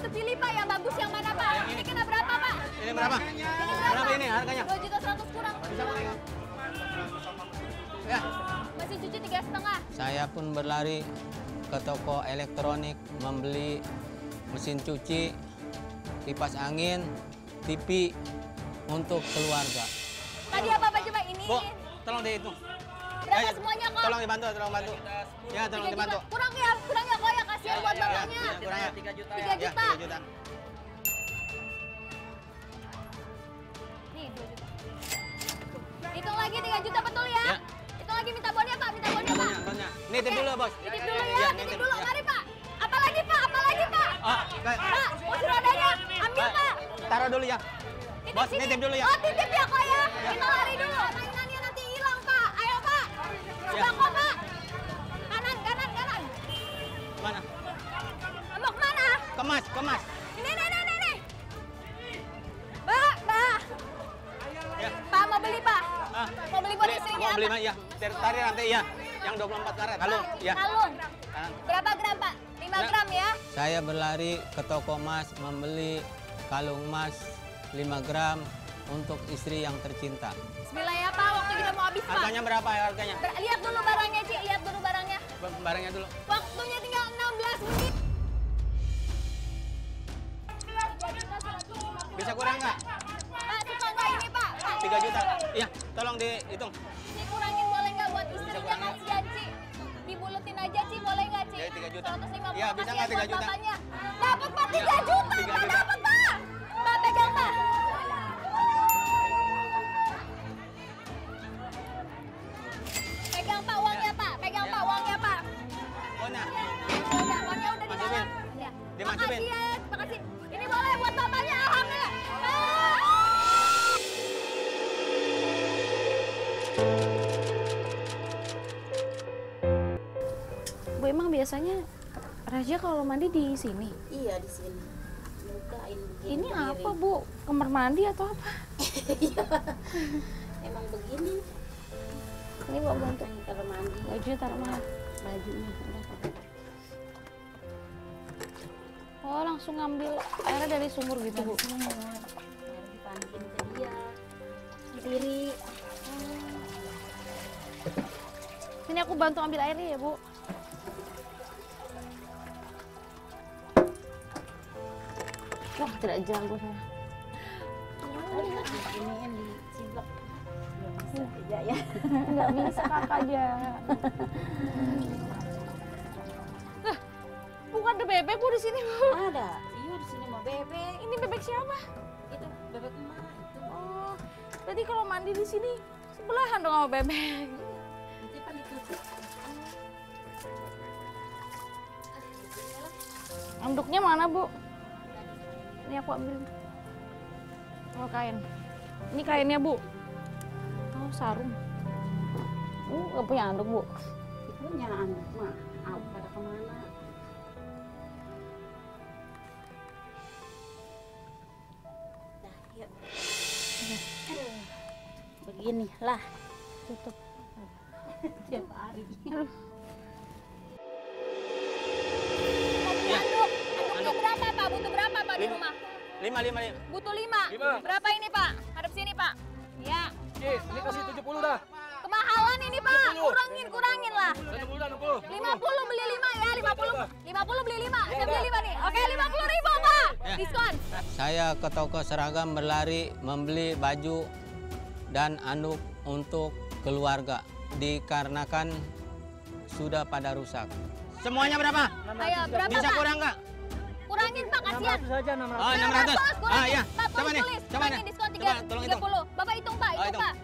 Pak bantu pilih Pak yang bagus yang mana Pak? Ini kena berapa Pak? Ini berapa? Ini berapa? Berapa ini harganya? Dua juta seratus kurang. Ya. Mesin cuci tiga setengah. Saya pun berlari ke toko elektronik membeli mesin cuci, kipas angin, TV untuk keluarga. Tadi apa Pak coba ini? Bu, tolong dihitung. Berapa Ya, ya, semuanya kok? Tolong dibantu, tolong bantu. Ya, tolong dibantu. Kurang ya, kurang ya kok ya kasihan buat Ya, bapaknya. ya, kurang ya. Tiga Ya, juta. 3 juta. Nih, dua juta. Hitung lagi 3 juta betul ya? Ya. Hitung lagi minta bonnya Pak, minta bonnya Pak. Banyak. Nitip dulu, Bos. Titip dulu Ya, ya, nitip. titip dulu. Ya. Mari Pak. Apa lagi Pak? Apa lagi Pak? Ah, kayak- Pak, kursi rodanya ambil Pak. Taruh dulu ya. Bos, nitip dulu ya. Oh, titip ya kok ya. Kita lari dulu. Mainannya nanti hilang Pak. Ayo Pak. Ya. Sembako Pak. Kemas, kemas. Ini, ini, ini, ini. Pak, Pak. Ya. Pak mau beli Pak. Ah. Mau beli buat istrinya Mau beli apa? mah ya. Tarik tarik nanti ya. Yang 24 karat. Halo, ya. Kalung. Ah. Berapa gram Pak? 5 Ya. gram ya. Saya berlari ke toko emas membeli kalung emas 5 gram untuk istri yang tercinta. Bismillah ya Pak, waktu kita mau habis Pak. Harganya berapa ya harganya? Ber- lihat dulu barangnya Ci, lihat dulu barangnya. Ba- Barangnya dulu. Waktunya tinggal 16 menit. Bisa kurang nggak? Pak, suka nggak ini Pak? Pak, 3 juta. Iya, tolong dihitung. Ci kurangin boleh nggak buat istrinya kurangin. kasihan Ci? Dibulutin aja Ci, boleh nggak Ci? Jadi 3 juta. 150 Iya, bisa nggak 3 buat juta? Dapat Pak 3 Iya, juta, 3 Pak juta. dapat biasanya Raja kalau mandi di sini. Iya di sini. Bukain begini. Ini berdiri. apa Bu? Kamar mandi atau apa? Iya. Emang begini. Ini Mbak bantu. Kalau mandi. Bajunya taruh mana? Bajunya. udah. Oh langsung ngambil airnya dari sumur gitu Bu? Sumur. Baru dipandiin ke dia. Sendiri. Sini aku bantu ambil airnya ya Bu. Tidak jago saya. Tidak ya. Nggak bisa kakak aja. Lah, bukan ada bebek Bu di sini Bu. Ada. Iya di sini mau bebek. Ini bebek siapa? Itu bebek emak itu. Oh, berarti kalau mandi di sini sebelahan dong sama bebek. Kan. Anduknya mana Bu? Ini aku ambil. Oh kain. Ini kainnya Bu. Oh sarung. Uh, gak punya anduk Bu. Punya anak mah. Au pada ke mana? Yuk. Begini lah. Tutup. Tiap hari. 5 5 5. Butuh 5. Berapa ini Pak? Hadap sini Pak. Ya. Oke, ini kasih 70 dah. Kemahalan ini Pak. Kurangin, kurangin lah. 60 dah, 60. 50 beli 5 ya, 50. 50 beli 5. Saya beli 5 nih. Oke, 50 ribu Pak. Ya. Diskon. Saya ke toko seragam berlari membeli baju dan anduk untuk keluarga dikarenakan sudah pada rusak. Semuanya berapa? Ayo, berapa Bisa Pak? kurang nggak? Kurangin Pak, kasihan. saja 600. Oh, 600. kurangin. Ah, iya. Pak, Coba tulis, nih. tulis. Coba Kurangin nih. diskon Coba, 3, tolong 30. Bapak hitung Pak, Oh, hitung. Pak.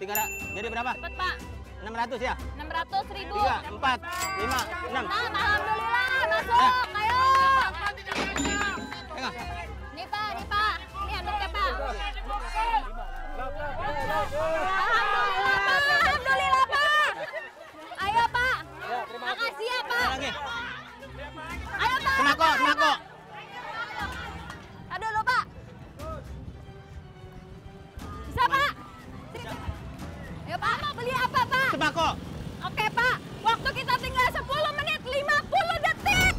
Tiga jadi berapa? Cepet Pak. 600 ya? 600 ribu. 3, 4, 5, 6. Nah, alhamdulillah, masuk. Ya. Ayo. Nih Pak, nih Pak. Ini anduknya Pak. Alhamdulillah Pak, alhamdulillah Pak. Ayo Pak. Makasih ya Pak. Ayo ayo, Pak. semako. Aduh lu Pak. Bisa Pak? Ayo Pak, mau beli apa Pak? Sembako. Oke Pak, waktu kita tinggal 10 menit 50 detik.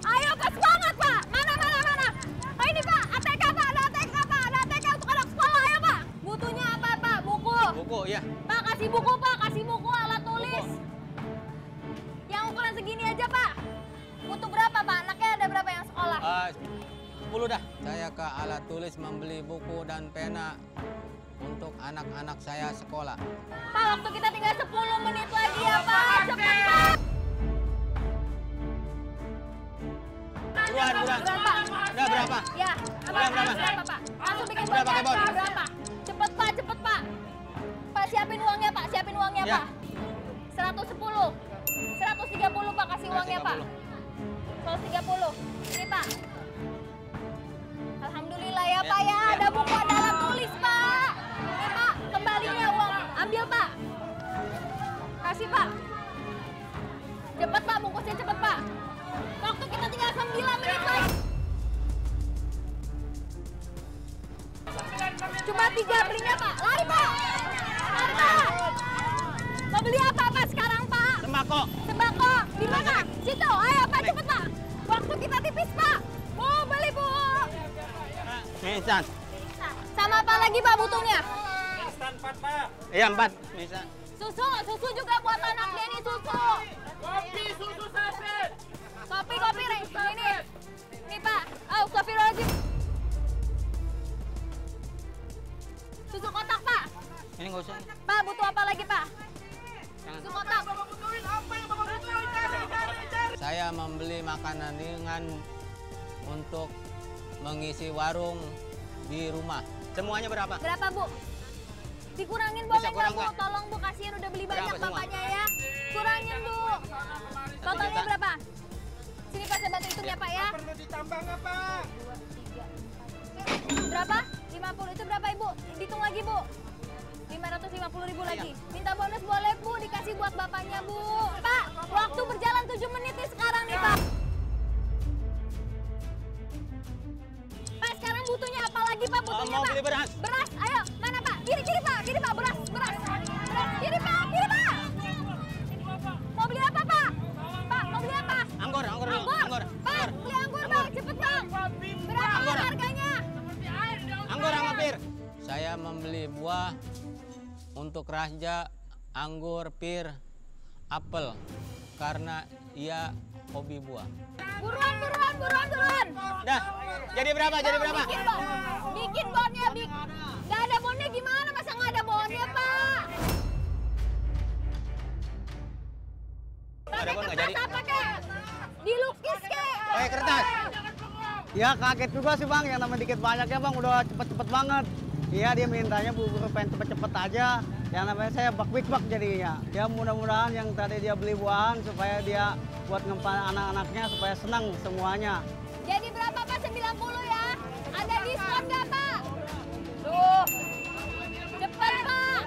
Ayo ke semangat Pak. Mana mana mana. Oh ini Pak, ATK Pak, ada ATK Pak, ada ATK untuk anak sekolah ya Pak. Butuhnya apa Pak? Buku. Buku, ya. Pak kasih buku Pak, kasih buku segini aja Pak. Butuh berapa Pak? Anaknya ada berapa yang sekolah? Eh, 10 dah. Saya ke alat tulis membeli buku dan pena untuk anak-anak saya sekolah. Pak, waktu kita tinggal 10 menit lagi ya Pak. Cepet Pak. Buruan, buruan. Buruan, Pak. Udah berapa? Ya, berapa? berapa Pak? Langsung bikin bon. Berapa? Cepet Pak, cepet Pak. Pak, siapin uangnya Pak, siapin uangnya Ya. Pak. 110. 130 Pak, kasih uangnya Pak. 130. Ini Pak. Alhamdulillah ya Pak ya, ada buku ada Instan. Sama apa lagi Pak butuhnya? Iya, 4. Bisa. Susu, susu juga buat anak Denny susu. Kopi, susu sapi. Kopi, kopi, Reng. Ini. Ini Pak. Oh, kopi lagi. Susu kotak Pak. Ini nggak usah. Pak, butuh apa lagi Pak? Jangan. Susu kotak. Saya membeli makanan ringan untuk mengisi warung di rumah. Semuanya berapa? Berapa Bu? Dikurangin boleh nggak kurang Bu? Tolong Bu, kasihan udah beli banyak Berapa semua? bapaknya ya. Kurangin Bu. Totalnya berapa? Sini Pak, saya bantu hitung ya Pak ya. Perlu ditambah nggak Pak? Berapa? 50 itu berapa Ibu? Hitung lagi Bu. 550 ribu lagi. Minta bonus boleh Bu, dikasih buat bapaknya Bu. Pak, waktu berjalan 7 menit nih sekarang nih. Pak, Pak? Butuhnya mau Pak. beli beras. Beras, ayo. Mana Pak? Kiri, kiri Pak. Kiri Pak, beras, beras. Beras, kiri Pak, kiri Pak. Mau beli apa Pak? Pak, mau beli apa? Anggur, anggur. Anggur. Anggur. Pak, beli anggur Bang, cepet Bang. Berapa Anggur. harganya? Anggur sama pir. Saya membeli buah untuk raja, anggur, pir, apel karena ia hobi buah. Buruan, buruan, buruan, buruan. Dah. Jadi berapa? Jadi berapa? Bikin bon. Bikin bonnya, bik. Gak ada bonnya gimana? Masa nggak ada bonnya, Pak? Bon, nggak jadi. Kertas apa, kek? Dilukis, kek. Pakai kertas. Ya kaget juga sih bang, yang namanya dikit banyaknya bang udah cepet-cepet banget. Iya dia mintanya buru-buru pengen cepet-cepet aja. Yang namanya saya bak bak jadinya. Ya mudah-mudahan yang tadi dia beli buahan supaya dia buat ngempan anak-anaknya supaya senang semuanya. Jadi berapa, Pak? 90 ya? Ada diskon nggak, Pak? Duh. Cepat, Pak.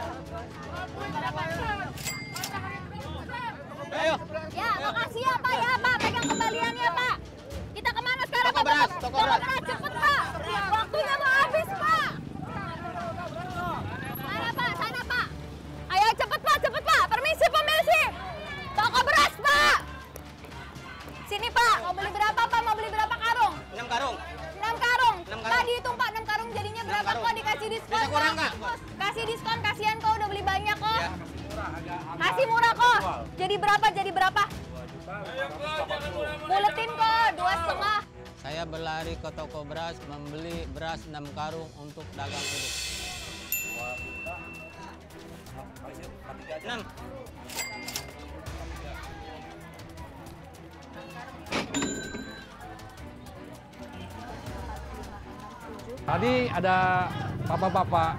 Ayo. Ya, makasih ya, Pak. Ya, Pak. Pegang kembaliannya, Pak. Kita ke mana sekarang, Toko Pak? beras, toko beras. Kok? Dikasih diskon, Bisa kurang nggak? Kasih diskon, kasihan kok udah beli banyak kok. Ya. Kasih murah kok. Jadi berapa? Jadi berapa? Buletin kok, dua setengah. Saya berlari ke toko beras membeli beras 6 karung untuk dagang hidup. 6. Tadi ada bapak-bapak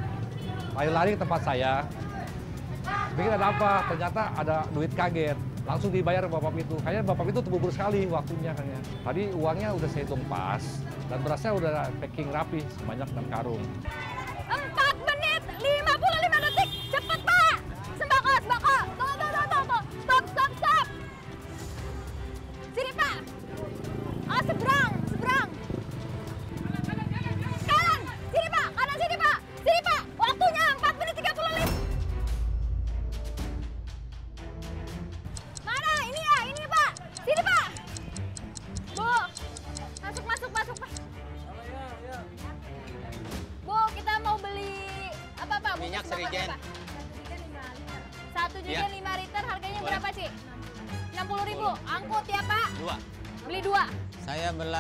lari-lari ke tempat saya. Bikin ada apa? Ternyata ada duit kaget. Langsung dibayar bapak itu. Kayaknya bapak itu terburu sekali waktunya kayaknya. Tadi uangnya udah saya hitung pas. Dan berasnya udah packing rapi sebanyak 6 karung. 4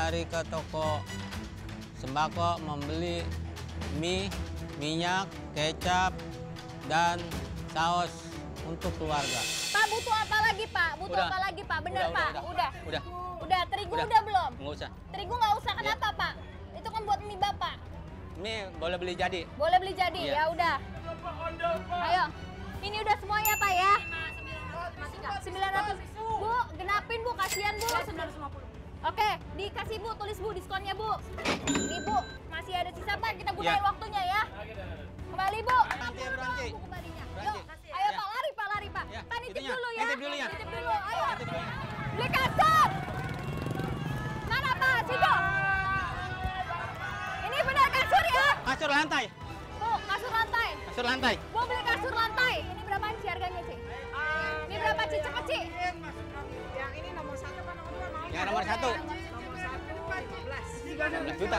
Berlari ke toko sembako membeli mie, minyak, kecap, dan saus untuk keluarga. Pak butuh apa lagi Pak? Butuh Udah. apa lagi Pak? Bener Udah, Pak? udah, Udah. Udah. Udah. Terigu udah, Udah. belum? Nggak usah. Terigu nggak usah. Kenapa Pak? Itu kan buat mie Bapak. Mie boleh beli jadi. Boleh beli jadi Iya. ya udah. Ayo. Ini udah semuanya Pak ya. 900. Bu, genapin Bu, kasihan Bu. 950. Oke, dikasih Bu, tulis Bu diskonnya Bu. Ini Bu, masih ada sisa Pak, kita gunain Iya. waktunya ya. Kembali Bu. Beranci, beranci. Bu kembalinya. Yuk, Beranci. ayo Ya. Pak, lari Pak, lari Pak. Ya, Pak nitip itunya. dulu ya. Nitip dulu ya. Nitip dulu, ayo. Ya. Beli kasur. Mana Pak? Situ. Ini benar kasur ya? Kasur lantai. Bu, kasur lantai. Kasur lantai. Bu beli kasur lantai. Ini berapa sih harganya, Ci? Ini berapa, Ci? Cepet, Ci. Yang nomor satu. Nomor satu. 15 juta.